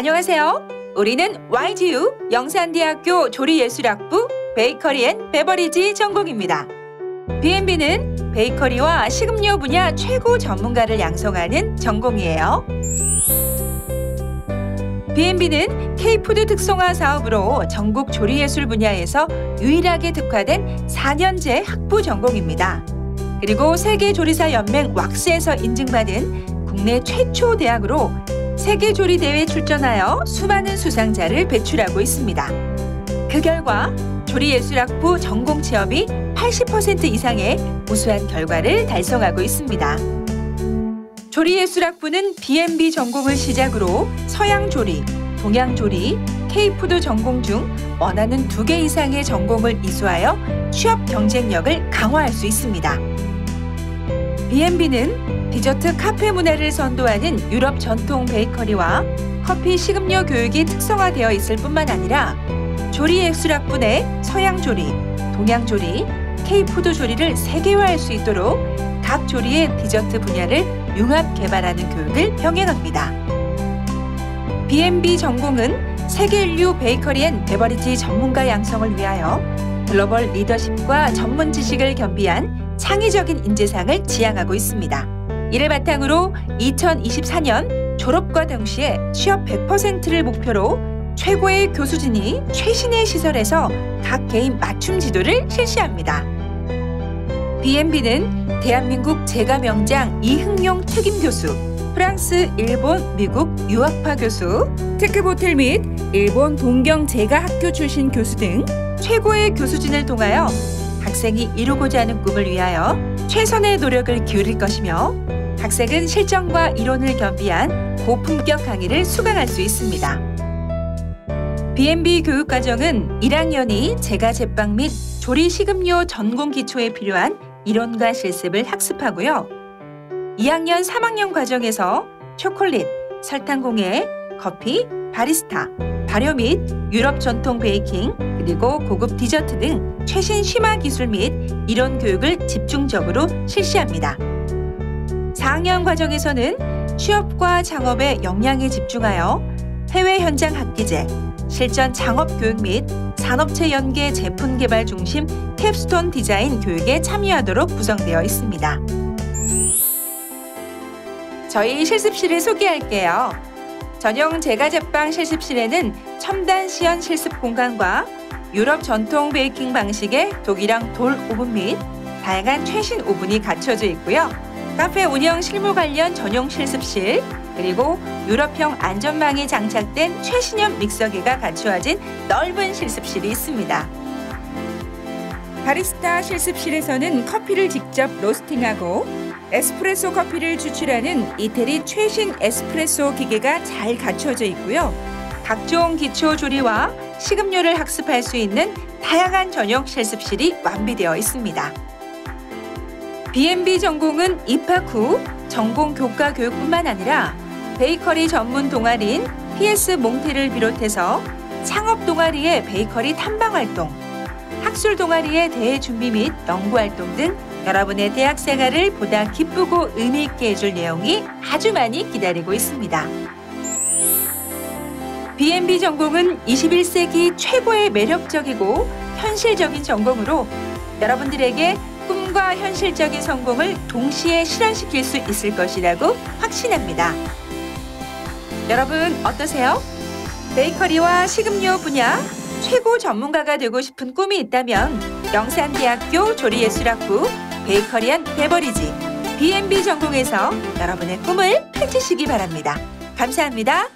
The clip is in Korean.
안녕하세요. 우리는 YSU 영산대학교 조리예술학부 Bakery and Beverage 전공입니다. B&B는 베이커리와 식음료 분야 최고 전문가를 양성하는 전공이에요. B&B는 K푸드 특성화 사업으로 전국 조리예술 분야에서 유일하게 특화된 4년제 학부 전공입니다. 그리고 세계조리사 연맹 WACS에서 인증받은 국내 최초 대학으로 세계조리 대회에 출전하여 수많은 수상자를 배출하고 있습니다. 그 결과 조리예술학부 전공 취업이 80% 이상의 우수한 결과를 달성하고 있습니다. 조리예술학부는 B&B 전공을 시작으로 서양조리, 동양조리, K푸드 전공 중 원하는 두 개 이상의 전공을 이수하여 취업 경쟁력을 강화할 수 있습니다. B&B는 디저트 카페 문화를 선도하는 유럽 전통 베이커리와 커피 식음료 교육이 특성화되어 있을 뿐만 아니라 조리 예술학부 내 서양 조리, 동양 조리, K푸드 조리를 세계화할 수 있도록 각 조리의 디저트 분야를 융합 개발하는 교육을 병행합니다. B&B 전공은 세계 일류 베이커리 and beverage 전문가 양성을 위하여 글로벌 리더십과 전문 지식을 겸비한 창의적인 인재상을 지향하고 있습니다. 이를 바탕으로 2024년 졸업과 동시에 취업 100%를 목표로 최고의 교수진이 최신의 시설에서 각 개인 맞춤 지도를 실시합니다. B&B는 대한민국 제가 명장 이흥용 특임 교수, 프랑스, 일본, 미국 유학파 교수, 호텔 및 일본 동경 제가 학교 출신 교수 등 최고의 교수진을 통하여 학생이 이루고자 하는 꿈을 위하여 최선의 노력을 기울일 것이며 학생은 실전과 이론을 겸비한 고품격 강의를 수강할 수 있습니다. B&B 교육과정은 1학년이 제과 제빵 및 조리 식음료 전공 기초에 필요한 이론과 실습을 학습하고요. 2학년 3학년 과정에서 초콜릿, 설탕 공예, 커피, 바리스타, 발효 및 유럽 전통 베이킹, 그리고 고급 디저트 등 최신 심화 기술 및 이론 교육을 집중적으로 실시합니다. 4학년 과정에서는 취업과 창업의 역량에 집중하여 해외 현장 학기제, 실전 창업 교육 및 산업체 연계 제품 개발 중심 캡스톤 디자인 교육에 참여하도록 구성되어 있습니다. 저희 실습실을 소개할게요. 전용 제과제빵 실습실에는 첨단 시연 실습 공간과 유럽 전통 베이킹 방식의 독일형 돌 오븐 및 다양한 최신 오븐이 갖춰져 있고요. 카페 운영 실무 관련 전용 실습실, 그리고 유럽형 안전망이 장착된 최신형 믹서기가 갖추어진 넓은 실습실이 있습니다. 바리스타 실습실에서는 커피를 직접 로스팅하고 에스프레소 커피를 추출하는 이태리 최신 에스프레소 기계가 잘 갖춰져 있고요. 각종 기초 조리와 식음료를 학습할 수 있는 다양한 전용 실습실이 완비되어 있습니다. B&B 전공은 입학 후 전공 교과 교육뿐만 아니라 베이커리 전문 동아리인 PS 몽테를 비롯해서 창업 동아리의 베이커리 탐방 활동, 학술 동아리의 대회 준비 및 연구 활동 등 여러분의 대학 생활을 보다 기쁘고 의미 있게 해줄 내용이 아주 많이 기다리고 있습니다. B&B 전공은 21세기 최고의 매력적이고 현실적인 전공으로 여러분들에게 꿈과 현실적인 성공을 동시에 실현시킬 수 있을 것이라고 확신합니다. 여러분 어떠세요? 베이커리와 식음료 분야 최고 전문가가 되고 싶은 꿈이 있다면 영산대학교 조리예술학부 베이커리안 베버리지 B&B 전공에서 여러분의 꿈을 펼치시기 바랍니다. 감사합니다.